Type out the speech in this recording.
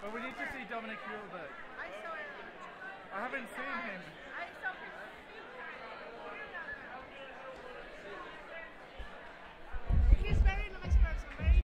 But we need to see Dominic Hulbert. I saw him. I haven't seen him.